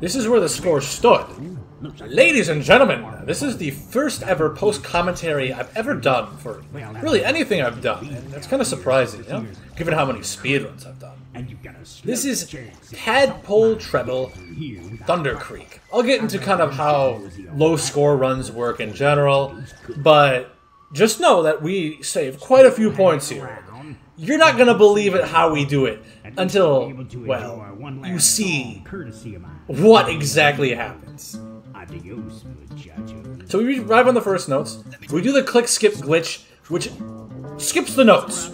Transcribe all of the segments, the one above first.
This is where the score stood. Ladies and gentlemen, this is the first ever post-commentary I've ever done for really anything I've done, and that's kind of surprising, you know, given how many speedruns I've done. This is Tadpole Treble Thunder Creek. I'll get into kind of how low score runs work in general, but just know that we save quite a few points here. You're not going to believe it how we do it until, well, you see what exactly happens. So we arrive on the first notes. We do the click skip glitch, which skips the notes.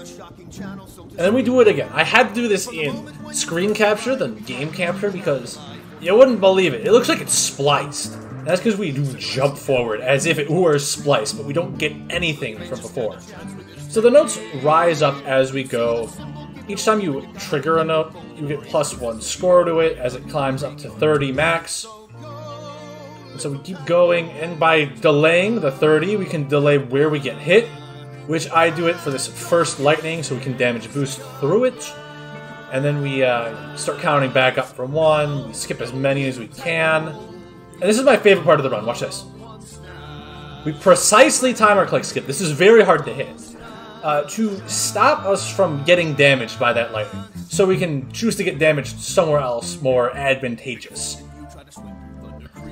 And then we do it again. I had to do this in screen capture then game capture because you wouldn't believe it. It looks like it's spliced. That's because we do jump forward as if it were spliced, but we don't get anything from before. So the notes rise up as we go. Each time you trigger a note, you get plus one score to it as it climbs up to 30 max. And so we keep going, and by delaying the 30, we can delay where we get hit, which I do it for this first lightning so we can damage boost through it. And then we uh, start counting back up from one, we skip as many as we can. And this is my favorite part of the run, watch this. We precisely time our click skip. This is very hard to hit uh, to stop us from getting damaged by that lightning. So we can choose to get damaged somewhere else more advantageous.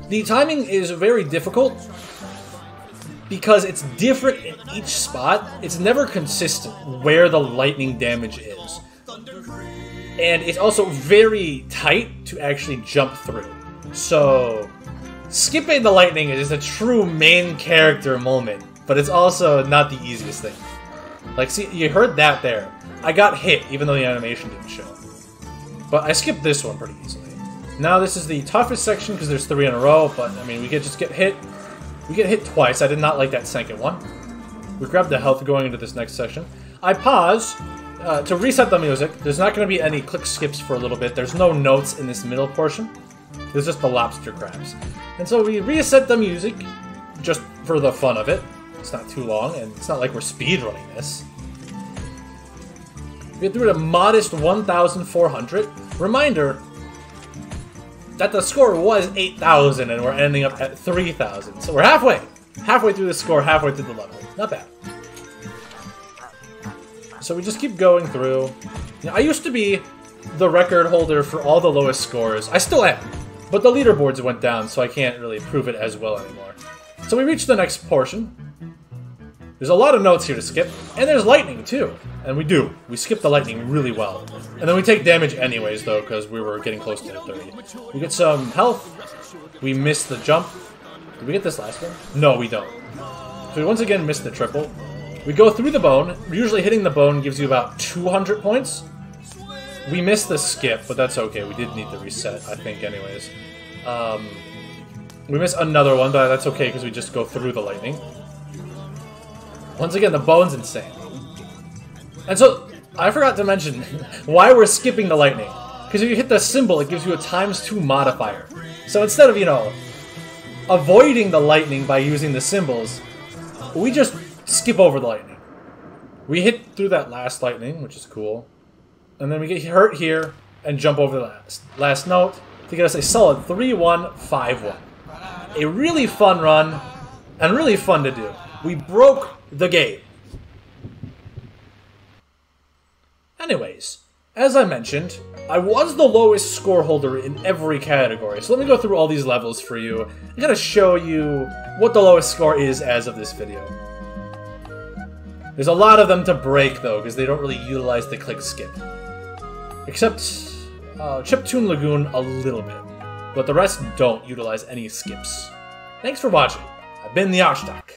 The timing is very difficult because it's different in each spot. It's never consistent where the lightning damage is. And it's also very tight to actually jump through. So, skipping the lightning is a true main character moment, but it's also not the easiest thing. Like, see, you heard that there. I got hit, even though the animation didn't show. But I skipped this one pretty easily. Now this is the toughest section because there's three in a row, but, I mean, we could just get hit. We get hit twice. I did not like that second one. We grab the health going into this next section. I pause uh, to reset the music. There's not going to be any click skips for a little bit. There's no notes in this middle portion. There's just the lobster crabs. And so we reset the music just for the fun of it. It's not too long, and it's not like we're speedrunning this. We get through a modest 1,400. Reminder that the score was 8,000 and we're ending up at 3,000. So we're halfway. Halfway through the score, halfway through the level. Not bad. So we just keep going through. I used to be the record holder for all the lowest scores. I still am. But the leaderboards went down, so I can't really prove it as well anymore. So we reach the next portion. There's a lot of notes here to skip, and there's lightning too. And we do. We skip the lightning really well. And then we take damage anyways, though, because we were getting close to the 30. We get some health. We miss the jump. Did we get this last one? No, we don't. So we once again miss the triple. We go through the bone. Usually hitting the bone gives you about 200 points. We missed the skip, but that's okay. We did need the reset, I think, anyways. Um, we miss another one, but that's okay because we just go through the lightning. Once again, the bone's insane. And so, I forgot to mention why we're skipping the lightning. Because if you hit the cymbal, it gives you a times 2 modifier. So instead of, you know, avoiding the lightning by using the cymbals, we just skip over the lightning. We hit through that last lightning, which is cool. And then we get hurt here and jump over the last, last note to get us a solid 3-1-5-1. A really fun run and really fun to do. We broke the game. Anyways, as I mentioned, I was the lowest score holder in every category, so let me go through all these levels for you. I'm gonna show you what the lowest score is as of this video. There's a lot of them to break, though, because they don't really utilize the click skip. Except uh, Chiptune Lagoon a little bit, but the rest don't utilize any skips. Thanks for watching. I've been the Archduck.